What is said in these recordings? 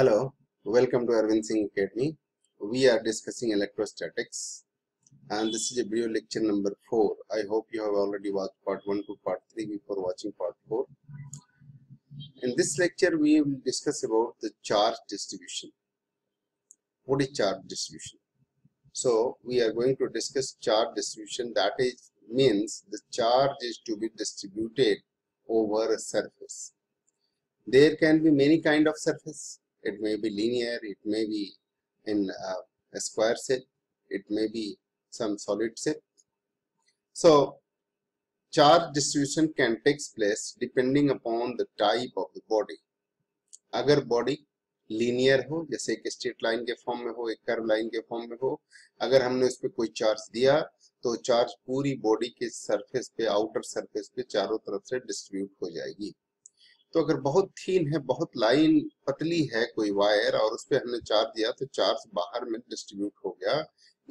Hello, welcome to Arvind Singh Academy. We are discussing electrostatics and this is a video lecture number 4. I hope you have already watched part 1 to part 3 before watching part 4. In this lecture we will discuss about the charge distribution. What is charge distribution? So we are going to discuss charge distribution that is means the charge is to be distributed over a surface. There can be many kind of surface it may be linear, it may be in uh, a square set it may be some solid set So charge distribution can takes place depending upon the type of the body. agar body linear हो जैसे एक straight line के form में हो एक curve line के form में हो अगर हमने उस पर कोई चार्ज दिया तो चार्ज पूरी बॉडी के सरफेस पे आउटर सरफेस पे चारों तरफ से डिस्ट्रीब्यूट हो जाएगी तो अगर बहुत थीन है बहुत लाइन पतली है कोई वायर और उस पर हमने चार्ज दिया तो चार्ज बाहर में डिस्ट्रीब्यूट हो गया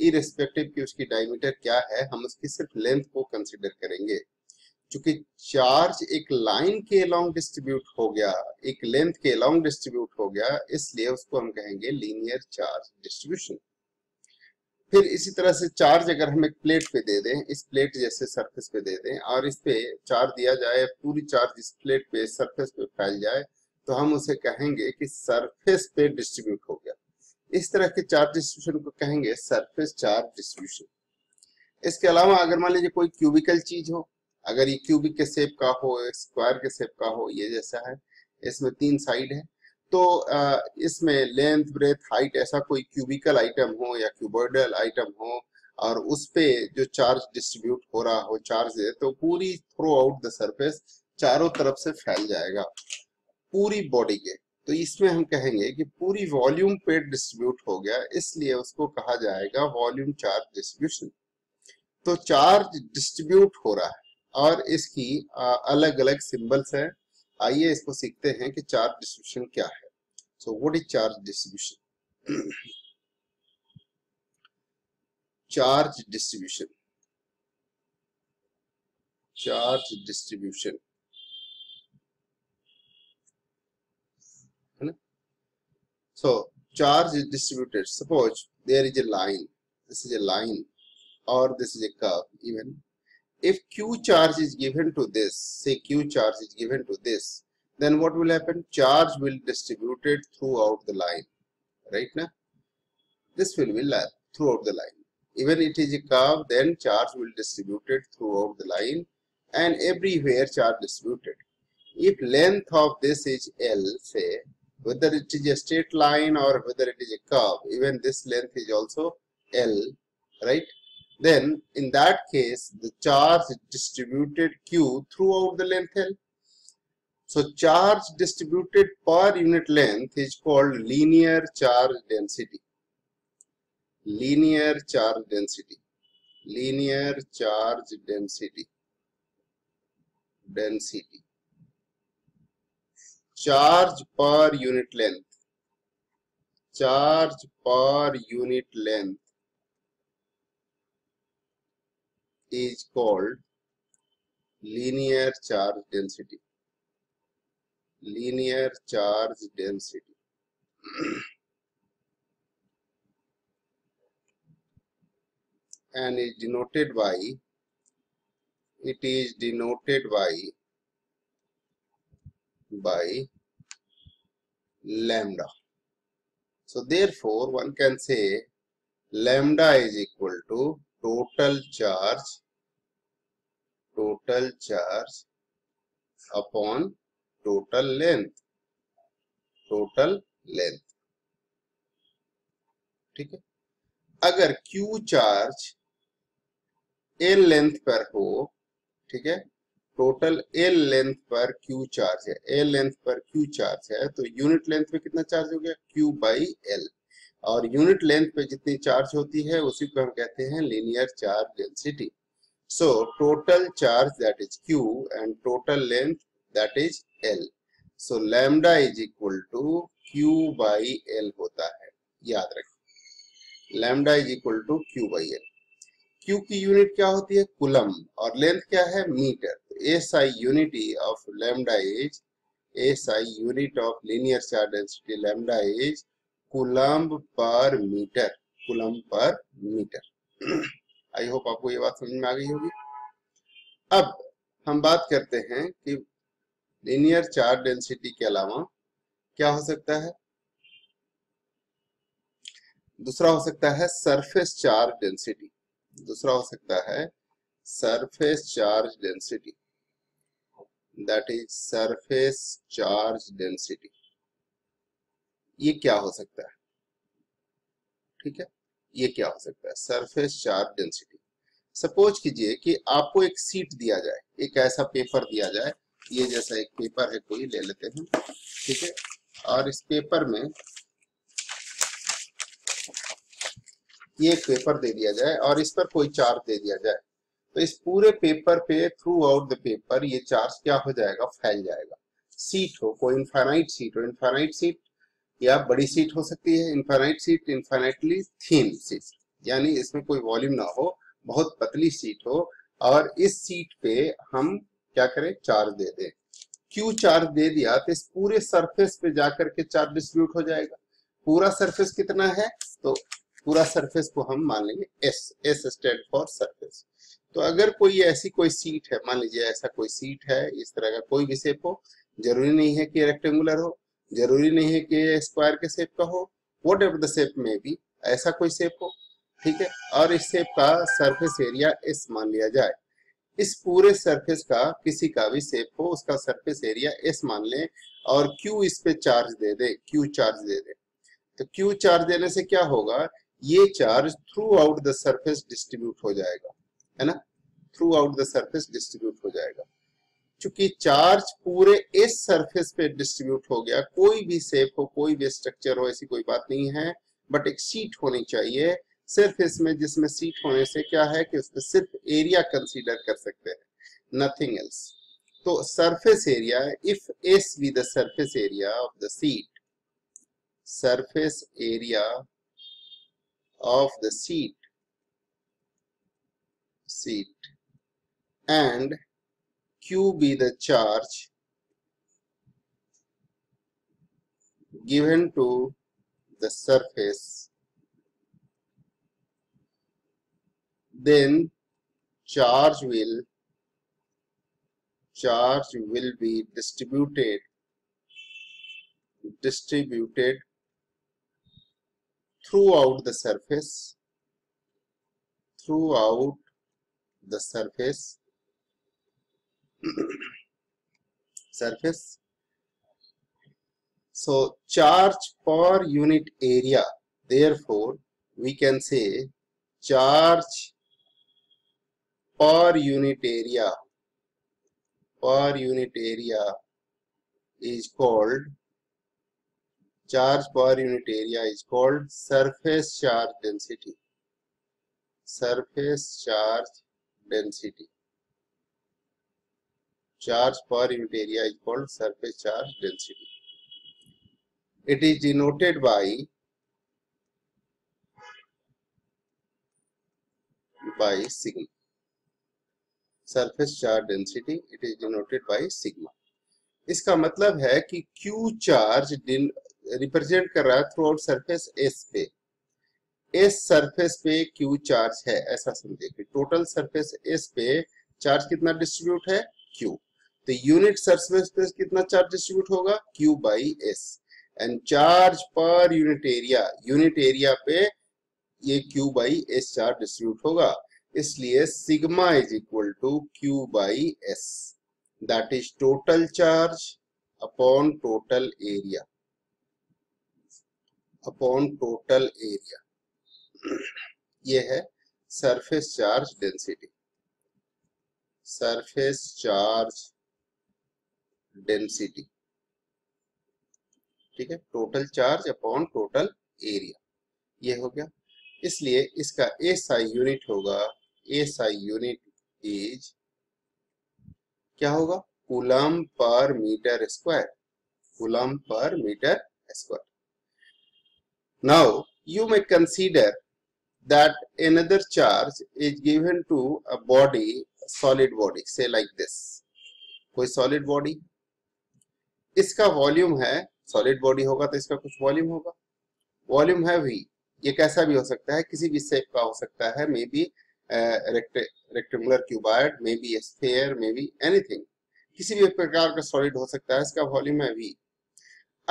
इरेस्पेक्टिव कि उसकी डायमीटर क्या है हम उसकी सिर्फ लेंथ को कंसिडर करेंगे चूंकि चार्ज एक लाइन के अलॉन्ग डिस्ट्रीब्यूट हो गया एक लेंथ के अलॉन्ग डिस्ट्रीब्यूट हो गया इसलिए उसको हम कहेंगे लीनियर चार्ज डिस्ट्रीब्यूशन फिर इसी तरह से चार्ज अगर हम एक प्लेट पे दे दें इस प्लेट जैसे सरफेस पे दे दें और इस पे चार्ज दिया जाए पूरी चार्ज इस प्लेट पे सरफेस पे फैल जाए तो हम उसे कहेंगे कि सरफेस पे डिस्ट्रीब्यूट हो गया इस तरह के चार्ज डिस्ट्रीब्यूशन को कहेंगे सरफेस चार्ज डिस्ट्रीब्यूशन इसके अलावा अगर मान लीजिए कोई क्यूबिकल चीज हो अगर ये क्यूबिक के सेप का हो स्क्वायर के सेप का हो ये जैसा है इसमें तीन साइड है तो इसमें लेंथ ब्रेथ हाइट ऐसा कोई क्यूबिकल आइटम हो या क्यूबोडल आइटम हो और उस पे जो चार्ज डिस्ट्रीब्यूट हो रहा हो चार्ज है तो पूरी थ्रू आउट द सरफेस चारों तरफ से फैल जाएगा पूरी बॉडी के तो इसमें हम कहेंगे कि पूरी वॉल्यूम पे डिस्ट्रीब्यूट हो गया इसलिए उसको कहा जाएगा वॉल्यूम चार्ज डिस्ट्रीब्यूशन तो चार्ज डिस्ट्रीब्यूट हो रहा है और इसकी अलग अलग सिंबल्स हैं आइए इसको सीखते हैं कि चार्ज डिस्ट्रीब्यूशन क्या है so what is charge distribution charge distribution charge distribution है ना so charge is distributed suppose there is a line this is a line और this is a curve even if q charge is given to this say q charge is given to this then what will happen charge will distributed throughout the line right now this will be throughout the line even it is a curve then charge will distributed throughout the line and everywhere charge distributed if length of this is l say whether it is a straight line or whether it is a curve even this length is also l right then in that case the charge is distributed q throughout the length L. So charge distributed per unit length is called linear charge density. Linear charge density. Linear charge density. Density. Charge per unit length. Charge per unit length is called linear charge density linear charge density and is denoted by it is denoted by by lambda so therefore one can say lambda is equal to total charge total charge upon total length total length ठीक है अगर Q charge L length पर हो ठीक है total L length पर Q charge है L length पर Q चार्ज है तो यूनिट लेंथ में कितना चार्ज हो गया Q बाई एल और यूनिट लेंथ पे जितनी चार्ज होती है उसी को हम कहते हैं linear charge density so total charge that is Q and total length that is L so lambda is equal to Q by L होता है याद रखें lambda is equal to Q by L Q की unit क्या होती है coulomb और length क्या है metre S I unity of lambda is S I unit of linear charge density lambda is coulomb per metre coulomb per metre I hope आपको ये बात समझ में आ गई होगी अब हम बात करते हैं कि लिनियर चार्ज डेंसिटी के अलावा क्या हो सकता है दूसरा हो सकता है सरफेस चार्ज डेंसिटी दूसरा हो सकता है surface charge density that is surface charge density ये क्या हो सकता है ठीक है ये क्या हो सकता है सरफेस चार्ज डेंसिटी सपोज कीजिए कि आपको एक सीट दिया जाए एक ऐसा पेपर दिया जाए ये जैसा एक पेपर है कोई ले लेते हैं ठीक है और इस पेपर में ये एक पेपर दे दिया जाए और इस पर कोई चार्ज दे दिया जाए तो इस पूरे पेपर पे थ्रू आउट द पेपर ये चार्ज क्या हो जाएगा फैल जाएगा सीट हो कोई इनफाइनाइट सीट हो इनफाइनाइट सीट या बड़ी सीट हो सकती है infinite sheet infinitely thin sheet यानी इसमें कोई वॉल्यूम ना हो बहुत पतली सीट हो और इस सीट पे हम क्या करें चार्ज दे दें क्यों चार्ज दे दिया तो इस पूरे सरफेस पे जाकर के चार्ज डिस्ट्रीब्यूट हो जाएगा पूरा सरफेस कितना है तो पूरा सरफेस को हम मान लेंगे S S stand for surface तो अगर कोई ऐसी कोई सीट है मान लीजिए ऐसा कोई सीट है इस तरह का कोई भी शेप हो जरूरी नहीं है कि रेक्टेंगुलर हो जरूरी नहीं है कि ये स्क्वायर के शेप का हो वट एवर द शेप में भी ऐसा कोई शेप हो ठीक है और इस शेप का सरफेस एरिया एस मान लिया जाए इस पूरे सरफेस का किसी का भी शेप हो उसका सरफेस एरिया एस मान लें और क्यू इस पे चार्ज दे दे क्यू चार्ज दे दे तो क्यू चार्ज देने से क्या होगा ये charge throughout the surface distribute हो जाएगा है ना throughout the surface distribute हो जाएगा चूंकि चार्ज पूरे इस सरफेस पे डिस्ट्रीब्यूट हो गया कोई भी सेप हो कोई भी स्ट्रक्चर हो ऐसी कोई बात नहीं है बट एक सीट होनी चाहिए सिर्फ इसमें जिसमें सीट होने से क्या है कि उसमें सिर्फ एरिया कंसीडर कर सकते हैं नथिंग एल्स तो surface area if S be the surface area of the sheet surface area of the sheet sheet and Q be the charge given to the surface then charge will charge will be distributed distributed throughout the surface throughout the surface surface. So charge per unit area, therefore we can say charge per unit area is called, charge per unit area is called surface charge density. charge per unit area is called surface charge density. It is denoted by by sigma. Surface charge density it is denoted by sigma. इसका मतलब है कि Q charge charge represent कर रहा है throughout surface S पे S surface पे Q charge है ऐसा समझे कि टोटल सरफेस एस पे चार्ज कितना डिस्ट्रीब्यूट है क्यू तो यूनिट सरफेस पे कितना चार्ज डिस्ट्रीब्यूट होगा Q by S and charge per unit area unit area पे ये Q by S charge distribute होगा इसलिए sigma is equal to Q by S that is total charge upon total area upon total area ये है surface charge density surface charge density ठीक है total charge upon total area ये हो गया इसलिए इसका एस आई यूनिट होगा एस आई यूनिट इज क्या होगा coulomb per metre square coulomb per metre square now you may consider that another charge is given to a body solid body say like this कोई solid body इसका volume है solid body होगा तो इसका कुछ volume होगा volume है V ये कैसा भी हो सकता है किसी भी शेप का हो सकता है maybe rectangular cuboid maybe sphere maybe anything किसी भी प्रकार का सॉलिड हो सकता है इसका वॉल्यूम है वी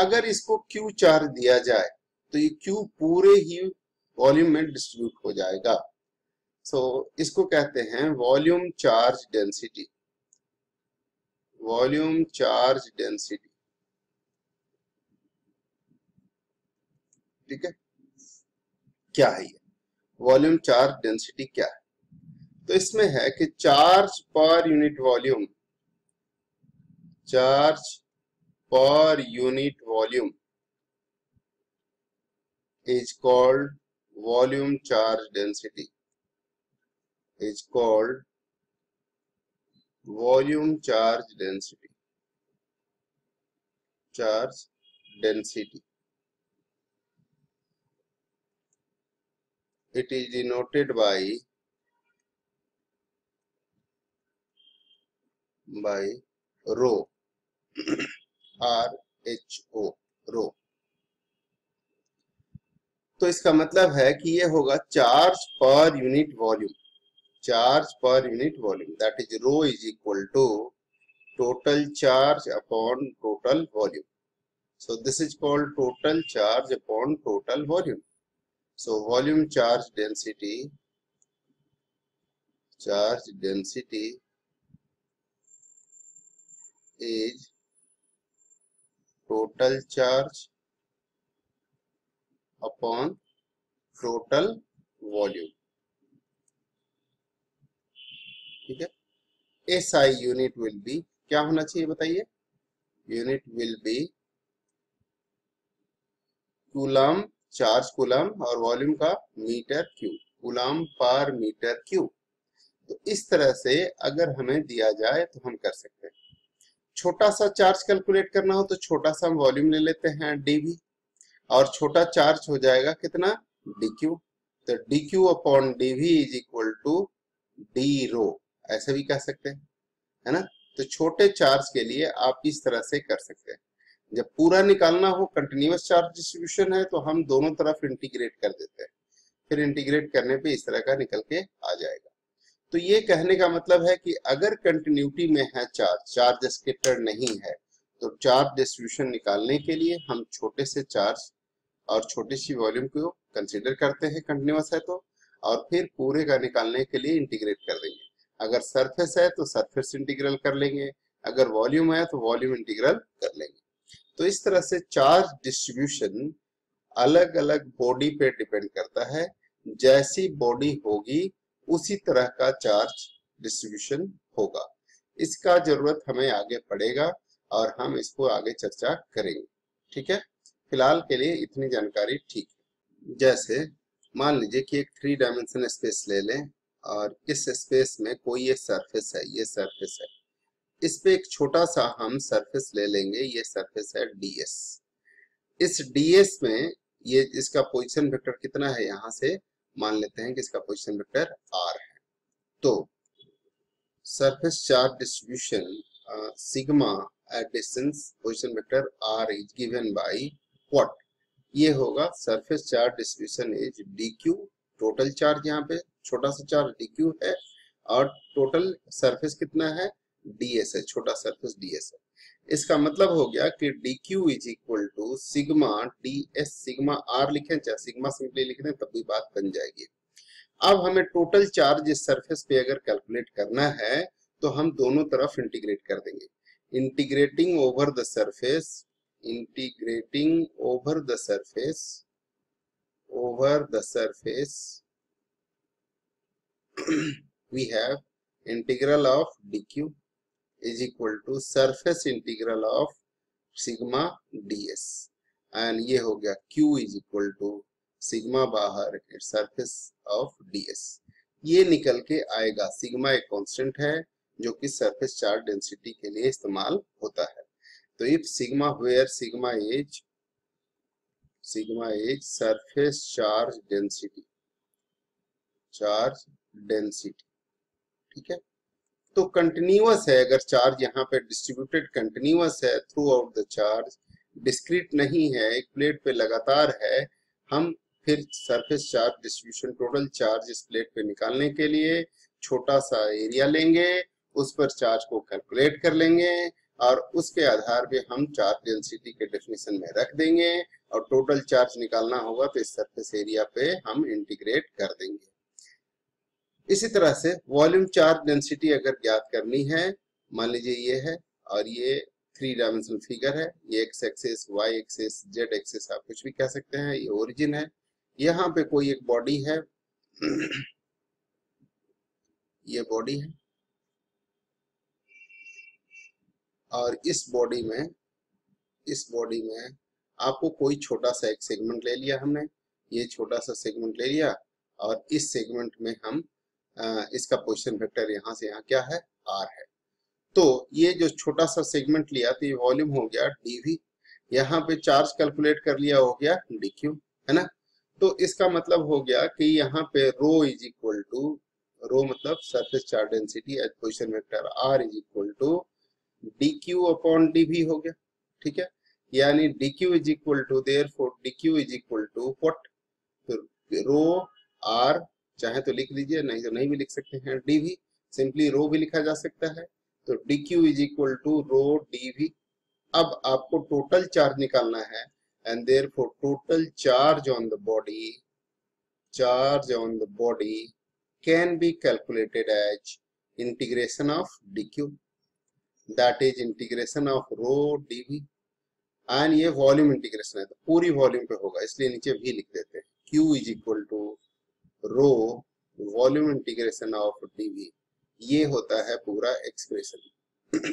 अगर इसको क्यू चार्ज दिया जाए तो ये क्यू पूरे ही वॉल्यूम में डिस्ट्रीब्यूट हो जाएगा सो so, इसको कहते हैं volume charge density volume charge density ठीक है क्या है ये वॉल्यूम चार्ज डेंसिटी क्या है तो इसमें है कि charge per unit volume charge per unit volume is called volume charge density is called volume charge density charge density it is denoted by by rho r h o rho तो इसका मतलब है कि ये होगा charge per unit volume charge per unit volume that is rho is equal to total charge upon total volume so this is called total charge upon total volume So volume charge density, charge density is total charge upon total volume. ठीक है S I unit will be क्या होना चाहिए बताइए unit will be coulomb charge coulomb और volume का metre cube coulomb per metre cube तो इस तरह से अगर हमें दिया जाए तो हम कर सकते हैं छोटा सा चार्ज कैलकुलेट करना हो तो छोटा सा हम वॉल्यूम ले लेते हैं डीवी और छोटा चार्ज हो जाएगा कितना डी क्यू तो d Q upon d V is equal to d rho ऐसे भी कह सकते हैं है ना तो छोटे चार्ज के लिए आप इस तरह से कर सकते हैं जब पूरा निकालना हो कंटिन्यूस चार्ज डिस्ट्रीब्यूशन है तो हम दोनों तरफ इंटीग्रेट कर देते हैं फिर इंटीग्रेट करने पे इस तरह का निकल के आ जाएगा तो ये कहने का मतलब है कि अगर कंटिन्यूटी में है चार्ज चार्ज स्केटर नहीं है तो चार्ज डिस्ट्रीब्यूशन निकालने के लिए हम छोटे से चार्ज और छोटी सी वॉल्यूम को कंसिडर करते हैं कंटिन्यूस है तो और फिर पूरे का निकालने के लिए इंटीग्रेट कर देंगे अगर सरफेस है तो सरफेस इंटीग्रल कर लेंगे अगर वॉल्यूम है तो वॉल्यूम इंटीग्रल कर लेंगे तो इस तरह से चार्ज डिस्ट्रीब्यूशन अलग अलग बॉडी पे डिपेंड करता है जैसी बॉडी होगी उसी तरह का चार्ज डिस्ट्रीब्यूशन होगा इसका जरूरत हमें आगे पड़ेगा और हम इसको आगे चर्चा करेंगे ठीक है फिलहाल के लिए इतनी जानकारी ठीक है जैसे मान लीजिए कि एक थ्री डायमेंशन स्पेस ले लें और इस स्पेस में कोई ये सरफेस है ये सरफेस है इस पे एक छोटा सा हम सरफेस ले लेंगे ये सरफेस है डीएस इस डीएस में ये इसका पोजिशन वेक्टर कितना है यहां से मान लेते हैं कि इसका पोजिशन वेक्टर आर है तो surface charge distribution sigma at distance position vector R is given by what ये होगा surface charge distribution is d Q total charge यहाँ पे छोटा सा चार्ज डी क्यू है और टोटल सरफेस कितना है डीएस है छोटा सरफेस डीएस तो है इसका मतलब हो गया कि d Q is equal to sigma d S sigma R लिखे चाहे सिग्मा सिंपली लिख दें तब भी बात बन जाएगी अब हमें टोटल चार्ज इस सरफेस पे अगर कैलकुलेट करना है तो हम दोनों तरफ इंटीग्रेट कर देंगे integrating over the surface integrating over the surface the surface we have integral of d Q is equal to surface integral of sigma ds and ये हो गया q is equal to sigma बाहर surface of ds ये निकल के आएगा sigma एक constant है जो कि सरफेस चार्ज डेंसिटी के लिए इस्तेमाल होता है तो if sigma where sigma as sigma as surface charge density charge density ठीक है तो कंटिन्यूस है अगर चार्ज यहाँ पे डिस्ट्रीब्यूटेड कंटिन्यूस है throughout the charge discrete नहीं है एक प्लेट पे लगातार है हम फिर surface charge distribution total charge इस प्लेट पे निकालने के लिए छोटा सा एरिया लेंगे उस पर चार्ज को कैलकुलेट कर लेंगे और उसके आधार पे हम चार्ज डेंसिटी के डेफिनेशन में रख देंगे और टोटल चार्ज निकालना होगा तो इस सरफेस एरिया पे हम इंटीग्रेट कर देंगे इसी तरह से वॉल्यूम चार्ज डेंसिटी अगर ज्ञात करनी है मान लीजिए ये है और ये थ्री डायमेंशनल फिगर है ये X axis Y axis Z axis आप कुछ भी कह सकते हैं ये ओरिजिन है यहाँ पे कोई एक बॉडी है ये बॉडी है और इस बॉडी में इस बॉडी में आपको कोई छोटा सा एक सेगमेंट ले लिया हमने ये छोटा सा सेगमेंट ले लिया और इस सेगमेंट में हम इसका पोजिशन वेक्टर यहाँ से यहाँ क्या है आर है तो ये जो छोटा सा सेगमेंट लिया तो ये वॉल्यूम हो गया डीवी यहाँ पे चार्ज कैलकुलेट कर लिया हो गया डी क्यू है ना तो इसका मतलब हो गया कि यहाँ पे rho is equal to rho मतलब surface charge density as position vector R is equal to d Q upon d V हो गया ठीक है यानी d Q is equal to therefore d Q is equal to what rho R चाहे तो लिख लीजिए नहीं तो नहीं भी लिख सकते हैं डी वी सिंपली रो भी लिखा जा सकता है तो d Q is equal to rho d V अब आपको टोटल चार्ज निकालना है and therefore total charge on the body charge on the body can be calculated as integration of d Q that is integration of rho d V and ये volume integration है तो पूरी volume पे होगा इसलिए नीचे भी लिख देते हैं Q is equal to rho volume integration of d V ये होता है पूरा एक्सप्रेशन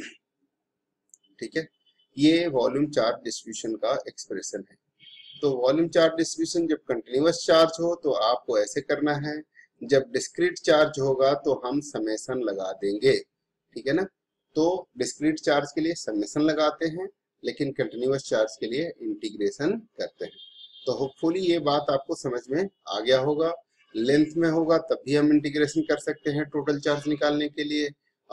ठीक है ये वॉल्यूम चार्ज डिस्ट्रीब्यूशन का एक्सप्रेशन है तो वॉल्यूम चार्ज डिस्ट्रीब्यूशन जब कंटिन्यूस चार्ज हो तो आपको ऐसे करना है जब डिस्क्रीट चार्ज होगा तो हम समेसन लगा देंगे ठीक है ना तो डिस्क्रीट चार्ज के लिए समेसन लगाते हैं लेकिन कंटिन्यूस चार्ज के लिए इंटीग्रेशन करते हैं तो होपफुली ये बात आपको समझ में आ गया होगा लेंथ में होगा तब भी हम इंटीग्रेशन कर सकते हैं टोटल चार्ज निकालने के लिए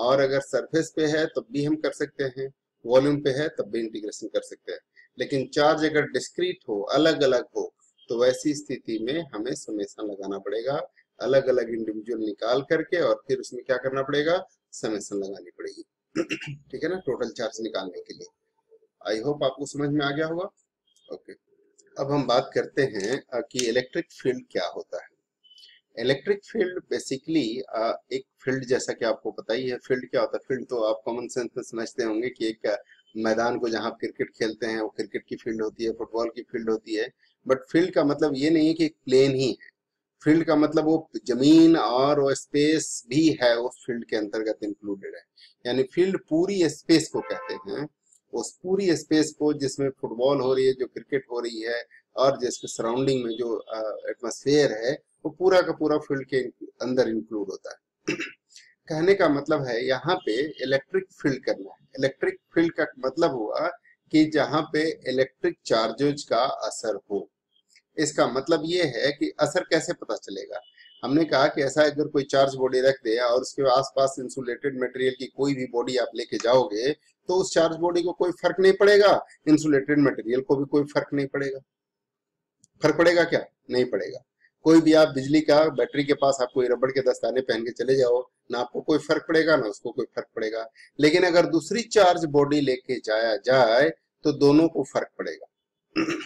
और अगर सरफेस पे है तब भी हम कर सकते हैं वॉल्यूम पे है तब भी इंटीग्रेशन कर सकते हैं लेकिन चार्ज अगर डिस्क्रीट हो अलग अलग हो तो वैसी स्थिति में हमें समेसन लगाना पड़ेगा अलग अलग इंडिविजुअल निकाल करके और फिर उसमें क्या करना पड़ेगा समेसन लगानी पड़ेगी ठीक है ना टोटल चार्ज निकालने के लिए आई होप आपको समझ में आ गया होगा ओके okay. अब हम बात करते हैं कि इलेक्ट्रिक फील्ड क्या होता है इलेक्ट्रिक फील्ड बेसिकली एक फील्ड जैसा कि आपको पता ही है फील्ड क्या होता है फील्ड तो आप कॉमन सेंस में समझते होंगे कि एक uh, मैदान को जहाँ क्रिकेट खेलते हैं वो क्रिकेट की फील्ड होती है फुटबॉल की फील्ड होती है बट फील्ड का मतलब ये नहीं है कि प्लेन ही है फील्ड का मतलब वो जमीन और वो स्पेस भी है उस फील्ड के अंतर्गत इंक्लूडेड है यानी फील्ड पूरी स्पेस को कहते हैं उस पूरी स्पेस को जिसमें फुटबॉल हो रही है जो क्रिकेट हो रही है और जिसके सराउंडिंग में जो एटमोसफेयर uh, है वो पूरा का पूरा फील्ड के अंदर इंक्लूड होता है कहने का मतलब है यहाँ पे इलेक्ट्रिक फील्ड करना है इलेक्ट्रिक फील्ड का मतलब हुआ कि जहां पे इलेक्ट्रिक चार्जेज का असर हो इसका मतलब ये है कि असर कैसे पता चलेगा हमने कहा कि ऐसा अगर कोई चार्ज बॉडी रख दे और उसके आसपास इंसुलेटेड मटेरियल की कोई भी बॉडी आप लेके जाओगे तो उस चार्ज बॉडी को कोई फर्क नहीं पड़ेगा इंसुलेटेड मटेरियल को भी कोई फर्क नहीं पड़ेगा फर्क पड़ेगा क्या नहीं पड़ेगा कोई भी आप बिजली का बैटरी के पास आप कोई रबड़ के दस्ताने पहन के चले जाओ ना आपको कोई फर्क पड़ेगा ना उसको कोई फर्क पड़ेगा लेकिन अगर दूसरी चार्ज बॉडी लेके जाया जाए तो दोनों को फर्क पड़ेगा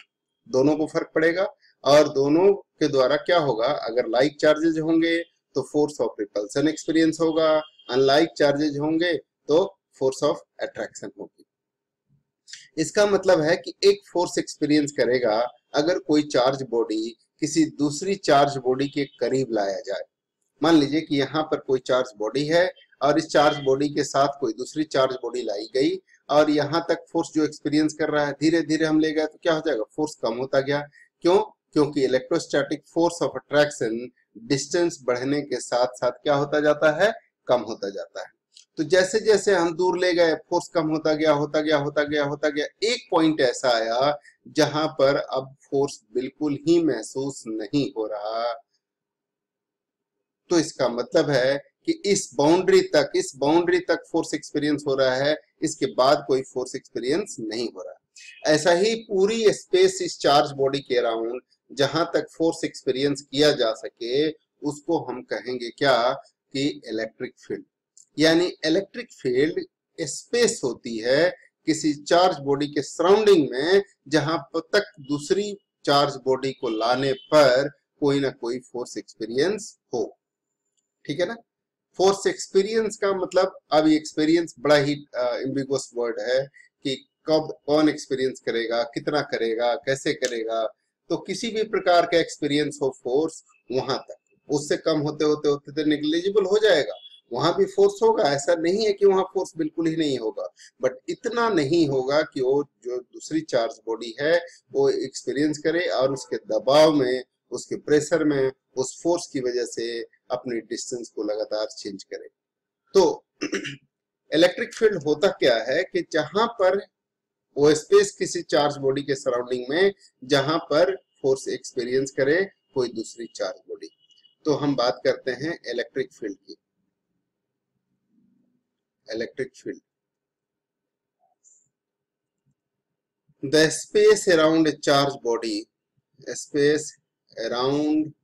दोनों को फर्क पड़ेगा और दोनों के द्वारा क्या होगा अगर लाइक चार्जेज होंगे तो फोर्स ऑफ रिपल्सन एक्सपीरियंस होगा अनलाइक चार्जेज होंगे तो फोर्स ऑफ अट्रैक्शन होगी इसका मतलब है कि एक फोर्स एक्सपीरियंस करेगा अगर कोई चार्ज बॉडी किसी दूसरी चार्ज बॉडी के करीब लाया जाए मान लीजिए कि यहाँ पर कोई चार्ज बॉडी है और इस चार्ज बॉडी के साथ कोई दूसरी चार्ज बॉडी लाई गई और यहाँ तक फोर्स जो एक्सपीरियंस कर रहा है धीरे धीरे हम ले गए तो क्या हो जाएगा फोर्स कम होता गया क्यों क्योंकि electrostatic force of attraction distance बढ़ने के साथ साथ क्या होता जाता है कम होता जाता है तो जैसे जैसे हम दूर ले गए फोर्स कम होता गया होता गया होता गया होता गया एक पॉइंट ऐसा आया जहां पर अब फोर्स बिल्कुल ही महसूस नहीं हो रहा तो इसका मतलब है कि इस बाउंड्री तक इस बाउंड्री तक फोर्स एक्सपीरियंस हो रहा है इसके बाद कोई फोर्स एक्सपीरियंस नहीं हो रहा ऐसा ही पूरी स्पेस इस चार्ज बॉडी के अराउंड जहां तक फोर्स एक्सपीरियंस किया जा सके उसको हम कहेंगे क्या कि इलेक्ट्रिक फील्ड यानी इलेक्ट्रिक फील्ड स्पेस होती है किसी चार्ज बॉडी के सराउंडिंग में जहां तक दूसरी चार्ज बॉडी को लाने पर कोई ना कोई फोर्स एक्सपीरियंस हो ठीक है ना फोर्स एक्सपीरियंस का मतलब अब एक्सपीरियंस बड़ा ही इम्बिगोस वर्ड है कि कब कौन एक्सपीरियंस करेगा कितना करेगा कैसे करेगा तो किसी भी प्रकार का एक्सपीरियंस हो फोर्स वहां तक उससे कम होते होते होते निग्लिजिबल हो जाएगा वहां भी फोर्स होगा ऐसा नहीं है कि वहां फोर्स बिल्कुल ही नहीं होगा बट इतना नहीं होगा कि वो जो दूसरी चार्ज बॉडी है वो एक्सपीरियंस करे और उसके दबाव में उसके प्रेशर में उस फोर्स की वजह से अपने डिस्टेंस को लगातार चेंज करे तो इलेक्ट्रिक फील्ड होता क्या है कि जहां पर वो स्पेस किसी चार्ज बॉडी के सराउंडिंग में जहां पर फोर्स एक्सपीरियंस करे कोई दूसरी चार्ज बॉडी तो हम बात करते हैं इलेक्ट्रिक फील्ड की electric field. The space around a charged body, a space around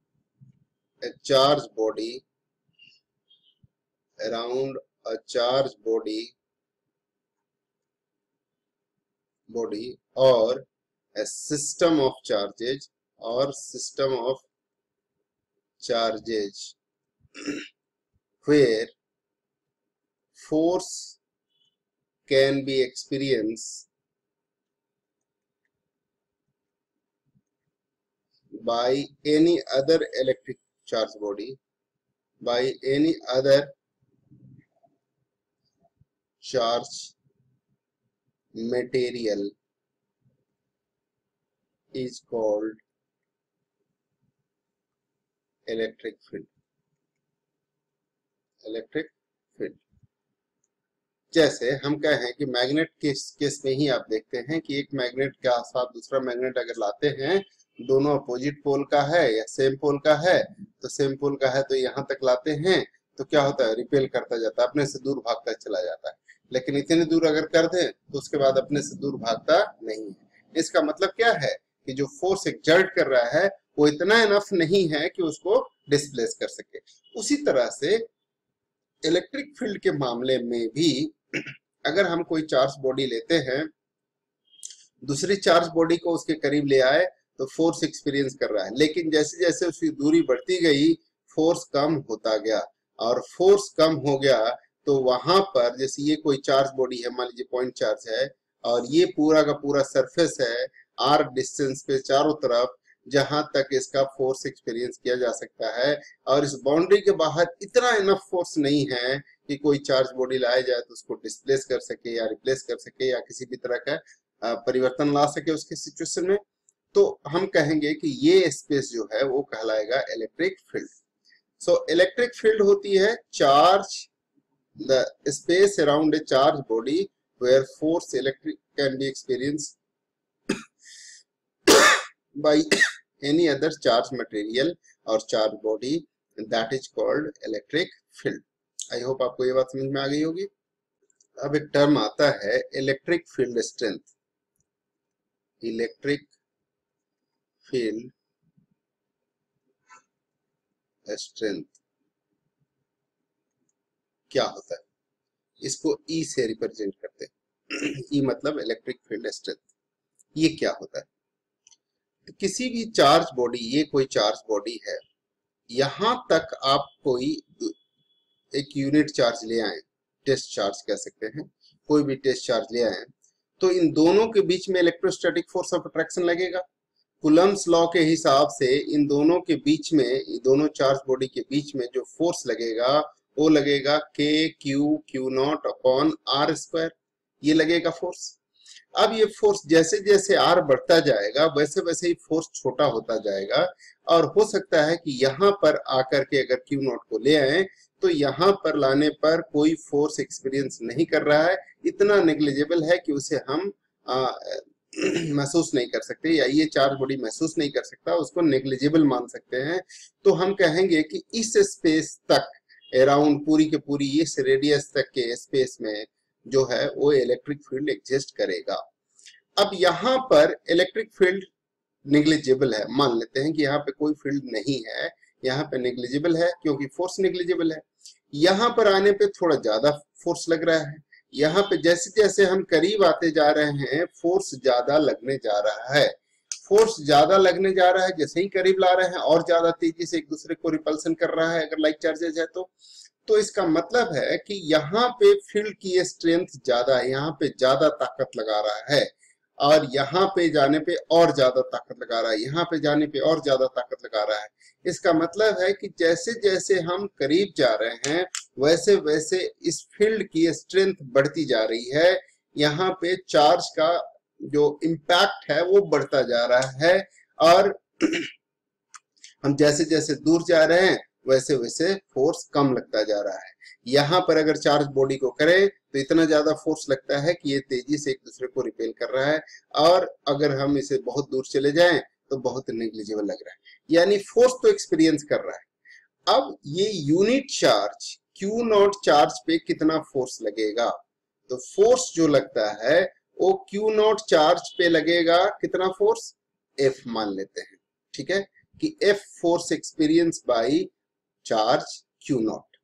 a charged body, around a charged body, body or a system of charges or system of charges where force can be experienced by any other electric charge body by any other charge material is called electric field electric जैसे हम कहें कि magnet case case में ही आप देखते हैं कि एक मैग्नेट के साथ दूसरा मैग्नेट अगर लाते हैं दोनों अपोजिट पोल का है या सेम पोल का है तो सेम पोल का है तो यहाँ तक लाते हैं तो क्या होता है रिपेल करता जाता है अपने से दूर भागता चला जाता है लेकिन इतने दूर अगर कर दे तो उसके बाद अपने से दूर भागता नहीं है इसका मतलब क्या है कि जो फोर्स एक्जर्ट कर रहा है वो इतना इनफ नहीं है कि उसको डिस्प्लेस कर सके उसी तरह से इलेक्ट्रिक फील्ड के मामले में भी अगर हम कोई चार्ज बॉडी लेते हैं दूसरी चार्ज बॉडी को उसके करीब ले आए तो फोर्स एक्सपीरियंस कर रहा है लेकिन जैसे जैसे उसकी दूरी बढ़ती गई फोर्स कम होता गया और फोर्स कम हो गया तो वहां पर जैसे ये कोई चार्ज बॉडी है मान लीजिए पॉइंट चार्ज है और ये पूरा का पूरा सरफेस है आर डिस्टेंस पे चारों तरफ जहां तक इसका फोर्स एक्सपीरियंस किया जा सकता है और इस बाउंड्री के बाहर इतना इनफ फोर्स नहीं है कि कोई चार्ज बॉडी लाया जाए तो उसको डिस्प्लेस कर सके या रिप्लेस कर सके या किसी भी तरह का परिवर्तन ला सके उसके सिचुएशन में तो हम कहेंगे कि ये स्पेस जो है वो कहलाएगा electric field so electric field होती है charge the space around a charge body where force electric can be experience by any other charge material और charge body that is called electric field I hope आपको ये बात समझ में आ गई होगी अब एक टर्म आता है electric field strength electric field strength क्या होता है इसको ई e से रिप्रेजेंट करते हैं ई e मतलब इलेक्ट्रिक फील्ड स्ट्रेंथ ये क्या होता है तो किसी भी चार्ज बॉडी ये कोई चार्ज बॉडी है यहां तक आप कोई एक यूनिट चार्ज ले आए टेस्ट चार्ज कह सकते हैं कोई भी टेस्ट चार्ज ले आए तो इन दोनों के बीच में इलेक्ट्रोस्टैटिक फोर्स ऑफ अट्रैक्शन लगेगा कुलम्स लॉ के हिसाब से इन दोनों के बीच में दोनों चार्ज बॉडी के बीच में जो फोर्स लगेगा वो लगेगा K Q Q not upon R square ये लगेगा फोर्स अब ये फोर्स जैसे जैसे आर बढ़ता जाएगा वैसे वैसे ही फोर्स छोटा होता जाएगा और हो सकता है कि यहाँ पर आकर के अगर क्यू नॉट को ले आए तो यहाँ पर लाने पर कोई फोर्स एक्सपीरियंस नहीं कर रहा है इतना नेग्लिजेबल है कि उसे हम महसूस नहीं कर सकते या ये चार्ज बॉडी महसूस नहीं कर सकता उसको नेग्लिजेबल मान सकते हैं तो हम कहेंगे कि इस स्पेस तक अराउंड पूरी के पूरी इस रेडियस तक के स्पेस में जो है वो इलेक्ट्रिक फील्ड एग्जिस्ट करेगा अब यहाँ पर इलेक्ट्रिक फील्ड निग्लिजिबल है मान लेते हैं कि यहाँ पे कोई फील्ड नहीं है यहाँ पे निग्लिजिबल है क्योंकि फोर्स निग्लिजिबल है यहाँ पर आने पे थोड़ा ज्यादा फोर्स लग रहा है यहाँ पे जैसे जैसे हम करीब आते जा रहे हैं फोर्स ज्यादा लगने जा रहा है फोर्स ज्यादा लगने जा रहा है जैसे ही करीब ला रहे हैं और ज्यादा तेजी से एक दूसरे को रिपल्सन कर रहा है अगर लाइक चार्जेज है तो तो इसका मतलब है कि यहाँ पे फील्ड की स्ट्रेंथ ज्यादा है यहाँ पे ज्यादा ताकत लगा रहा है और यहाँ पे जाने पे और ज्यादा ताकत लगा रहा है यहाँ पे जाने पे और ज्यादा ताकत लगा रहा है इसका मतलब है कि जैसे जैसे हम करीब जा रहे हैं वैसे वैसे इस फील्ड की स्ट्रेंथ बढ़ती जा रही है यहाँ पे चार्ज का जो इम्पैक्ट है वो बढ़ता जा रहा है और हम जैसे जैसे दूर जा रहे हैं वैसे वैसे फोर्स कम लगता जा रहा है यहां पर अगर चार्ज बॉडी को करे तो इतना ज्यादा फोर्स लगता है कि ये तेजी से एक दूसरे को रिपेल कर रहा है और अगर हम इसे बहुत दूर चले जाए तो बहुत निग्लिजिबल लग रहा है यानी फोर्स तो एक्सपीरियंस कर रहा है अब ये unit charge Q not charge पे कितना फोर्स लगेगा तो फोर्स जो लगता है वो क्यू नॉट चार्ज पे लगेगा कितना फोर्स एफ मान लेते हैं ठीक है कि F force experience by charge Q not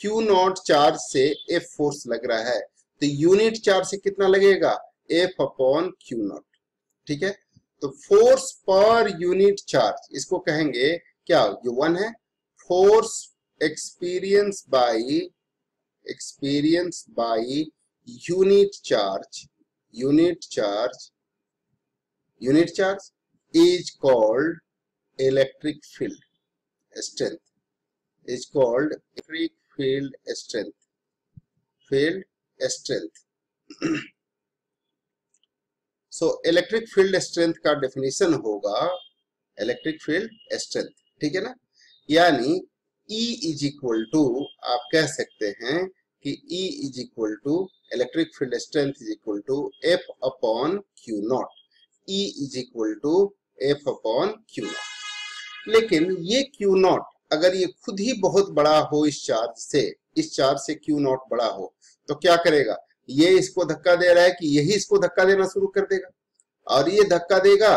Q not charge से एफ फोर्स लग रहा है तो यूनिट चार्ज से कितना लगेगा एफ अपॉन क्यू नॉट ठीक है तो फोर्स पर यूनिट चार्ज इसको कहेंगे क्या जो वन है force experience by experience by unit charge unit charge unit charge is called electric field strength is called electric field strength. Field strength. so electric field strength का definition होगा electric field strength. ठीक है ना यानी E is equal to आप कह सकते हैं कि E is equal to electric field strength is equal to F upon Q not E is equal to F upon Q not लेकिन ये Q नॉट अगर ये खुद ही बहुत बड़ा हो इस चार्ज से इस चार्ज से क्यू नॉट बड़ा हो तो क्या करेगा ये इसको धक्का दे रहा है कि यही इसको धक्का देना शुरू कर देगा और ये धक्का देगा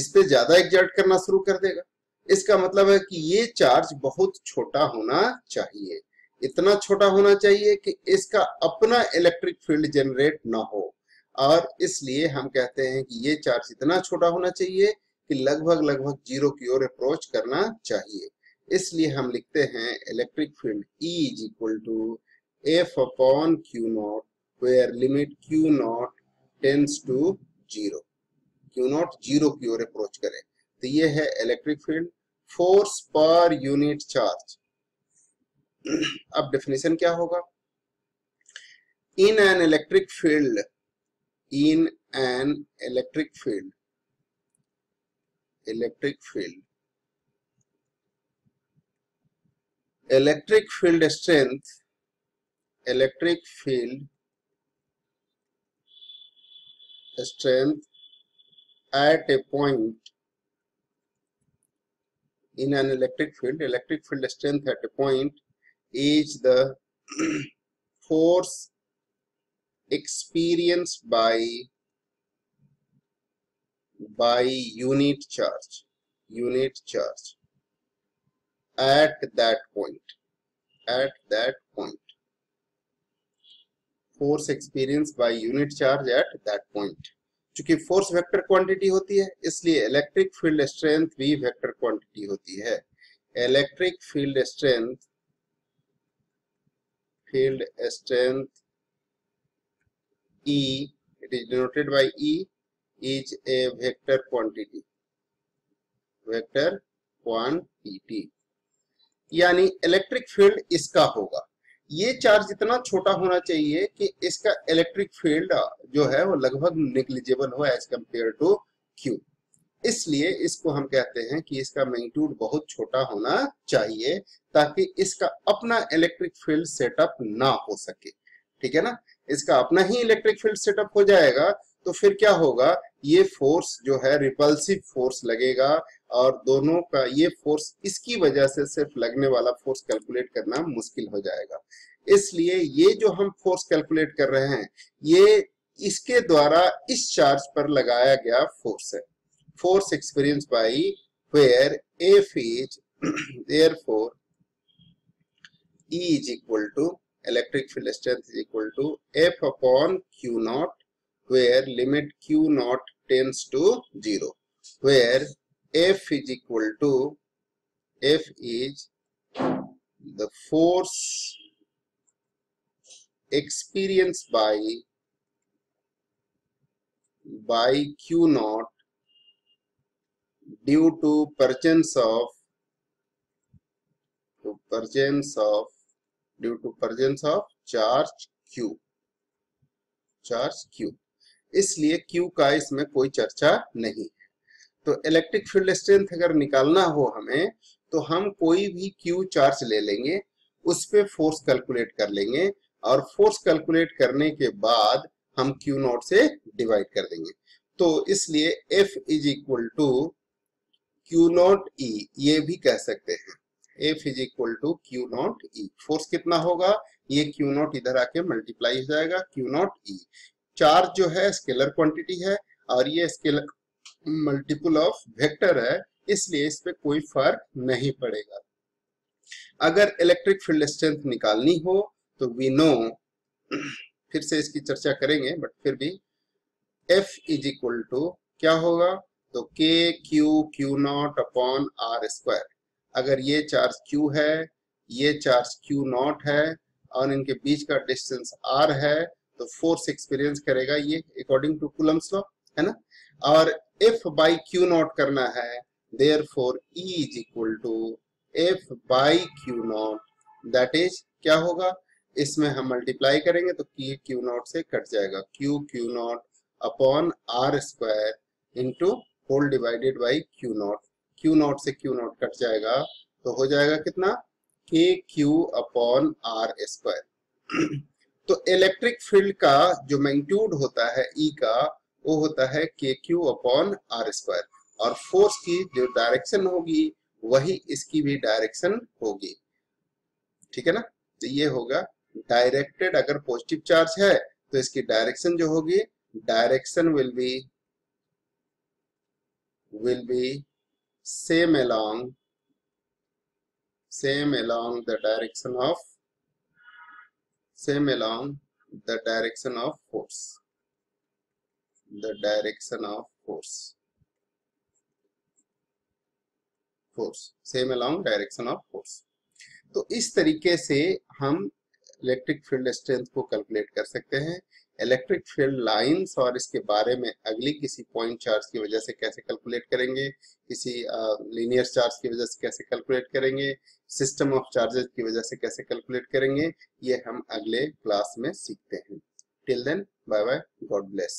इस पे ज्यादा एग्जर्ट करना शुरू कर देगा इसका मतलब है कि ये चार्ज बहुत छोटा होना चाहिए इतना छोटा होना चाहिए कि इसका अपना इलेक्ट्रिक फील्ड जनरेट ना हो और इसलिए हम कहते हैं कि ये चार्ज इतना छोटा होना चाहिए कि लगभग लगभग जीरो की ओर अप्रोच करना चाहिए इसलिए हम लिखते हैं electric field E is equal to F upon Q not where limit Q not tends to zero Q not zero की ओर अप्रोच करे तो ये है electric field force per unit charge अब डेफिनेशन क्या होगा in an electric field in an electric field electric field electric field strength electric field strength at a point in an electric field electric field strength at a point is the force experienced by by unit charge unit charge at that point. At that point. force experienced by unit charge at that point क्योंकि force vector quantity होती है इसलिए electric field strength भी vector quantity होती है electric field strength field strength E it is denoted by E is a vector quantity vector quantity यानी electric field इसका होगा ये चार्ज इतना छोटा होना चाहिए कि इसका इलेक्ट्रिक फील्ड जो है वो लगभग निग्लिजेबल हो एज कम्पेयर टू क्यू इसलिए इसको हम कहते हैं कि इसका मैग्नीट्यूड बहुत छोटा होना चाहिए ताकि इसका अपना इलेक्ट्रिक फील्ड सेटअप ना हो सके ठीक है ना इसका अपना ही इलेक्ट्रिक फील्ड सेटअप हो जाएगा तो फिर क्या होगा ये फोर्स जो है रिपल्सिव फोर्स लगेगा और दोनों का ये फोर्स इसकी वजह से सिर्फ लगने वाला फोर्स कैलकुलेट करना मुश्किल हो जाएगा इसलिए ये जो हम फोर्स कैलकुलेट कर रहे हैं ये इसके द्वारा इस चार्ज पर लगाया गया फोर्स है force experience by where F is therefore E is equal to electric field strength is equal to F upon Q not where limit Q not tends to zero where F is equal to F is the force experienced by by Q naught due to presence of to presence of due to presence of charge Q charge Q इसलिए Q का इसमें कोई चर्चा नहीं है तो electric field strength अगर निकालना हो हमें तो हम कोई भी क्यू चार्ज ले लेंगे उस पर फोर्स कैलकुलेट कर लेंगे और फोर्स कैलकुलेट करने के बाद हम क्यू नॉट से डिवाइड कर देंगे तो इसलिए F is equal to Q not E ये भी कह सकते हैं F is equal to Q not E force कितना होगा ये क्यू नॉट इधर आके मल्टीप्लाई हो जाएगा क्यू नॉट ई चार्ज जो है स्केलर क्वांटिटी है और ये स्केलर मल्टीपल ऑफ वेक्टर है इसलिए इस पर कोई फर्क नहीं पड़ेगा अगर इलेक्ट्रिक फील्ड स्ट्रेंथ निकालनी हो तो वी नो फिर से इसकी चर्चा करेंगे बट फिर भी एफ इज इक्वल टू क्या होगा तो K Q Q not upon R square अगर ये चार्ज Q है ये चार्ज Q नॉट है और इनके बीच का डिस्टेंस R है तो फोर्स एक्सपीरियंस करेगा ये अकॉर्डिंग टू कुलम्स लॉ है ना और एफ बाई क्यू नॉट करना है therefore E is equal to F by Q not that is क्या होगा इसमें हम मल्टीप्लाई करेंगे तो की क्यू नॉट से कट जाएगा Q Q not upon R square into whole divided by Q not Q not से क्यू नॉट कट जाएगा तो हो जाएगा कितना K Q upon R square तो इलेक्ट्रिक फील्ड का जो मैग्नीट्यूड होता है ई e का वो होता है k q upon r square और फोर्स की जो डायरेक्शन होगी वही इसकी भी डायरेक्शन होगी ठीक है ना तो ये होगा डायरेक्टेड अगर पॉजिटिव चार्ज है तो इसकी डायरेक्शन जो होगी direction will be will be same along same along the direction of same along the direction of force the direction of force force same along direction of force तो इस तरीके से हम इलेक्ट्रिक फील्ड स्ट्रेंथ को calculate कर सकते हैं electric field lines और इसके बारे में अगली किसी पॉइंट चार्ज की वजह से कैसे कैलकुलेट करेंगे किसी लीनियर चार्ज की वजह से कैसे कैलकुलेट करेंगे सिस्टम ऑफ चार्जेस की वजह से कैसे कैलकुलेट करेंगे ये हम अगले क्लास में सीखते हैं till then bye bye God bless